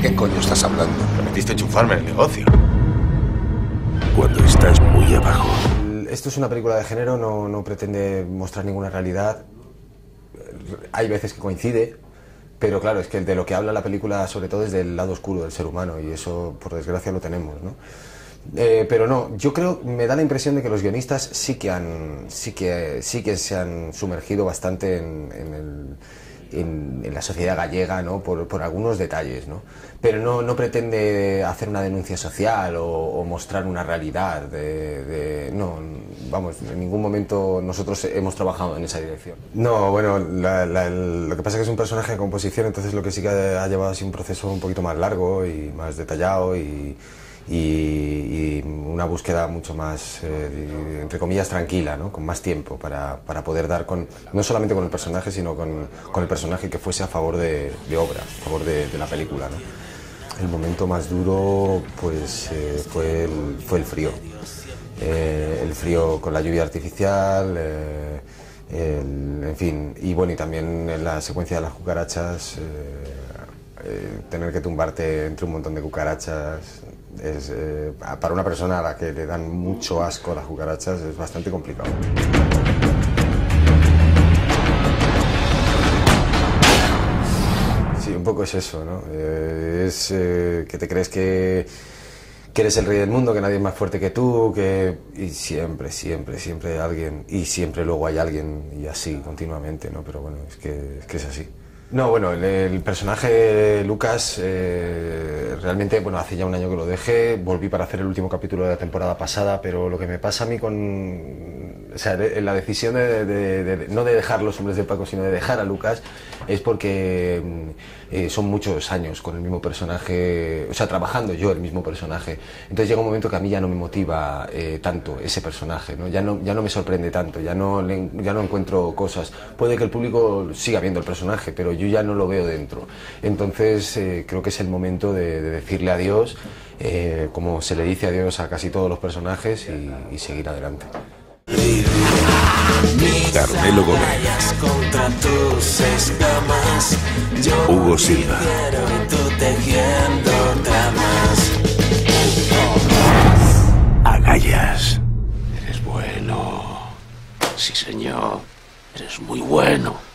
¿De qué coño estás hablando? Prometiste enchufarme en el negocio. Cuando estás muy abajo. Esto es una película de género, no, no pretende mostrar ninguna realidad. Hay veces que coincide, pero claro, es que de lo que habla la película sobre todo es del lado oscuro del ser humano y eso por desgracia lo tenemos, ¿no? Eh, pero no, yo creo, me da la impresión de que los guionistas sí que han, sí que, sí que se han sumergido bastante en, en el, en, en la sociedad gallega, ¿no? Por, por algunos detalles, ¿no? Pero no, no pretende hacer una denuncia social o, o mostrar una realidad de, de- no, vamos, en ningún momento nosotros hemos trabajado en esa dirección. No, bueno, la- la- lo que pasa es que es un personaje de composición, entonces lo que sí que ha llevado así un proceso un poquito más largo y más detallado y, y, y una búsqueda mucho más, eh, entre comillas, tranquila, ¿no? con más tiempo para, para poder dar con, no solamente con el personaje, sino con, con el personaje que fuese a favor de, de obra, a favor de, la película. ¿no? El momento más duro pues, eh, fue, el, fue el frío. Eh, el frío con la lluvia artificial, en fin, y bueno, y también en la secuencia de las cucarachas, tener que tumbarte entre un montón de cucarachas, es, eh, para una persona a la que le dan mucho asco las cucarachas es bastante complicado. Sí, un poco es eso, ¿no? Eh, es eh, que te crees que, eres el rey del mundo, que nadie es más fuerte que tú, que... Y siempre, siempre, siempre hay alguien, y siempre luego hay alguien, y así, continuamente, ¿no? Pero bueno, es que es, que es así. No, bueno, el, personaje Lucas, eh, realmente, bueno, hace ya un año que lo dejé, volví para hacer el último capítulo de la temporada pasada, pero lo que me pasa a mí con... O sea, de- la decisión de, de- no de dejar los hombres de Paco, sino de dejar a Lucas, es porque mm, eh, son muchos años con el mismo personaje, o sea, trabajando yo el mismo personaje. Entonces llega un momento que a mí ya no me motiva eh, tanto ese personaje, ¿no? Ya, no, ya no me sorprende tanto, ya no, ya no encuentro cosas. Puede que el público siga viendo el personaje, pero yo ya no lo veo dentro. Entonces eh, creo que es el momento de, de decirle adiós, eh, como se le dice adiós a casi todos los personajes y, y seguir adelante. Carmelo Gómez. contra tus escamas. Yo Hugo Silva. quiero y tú tejiendo tramas. Agallas. Eres bueno. Sí, señor. Eres muy bueno.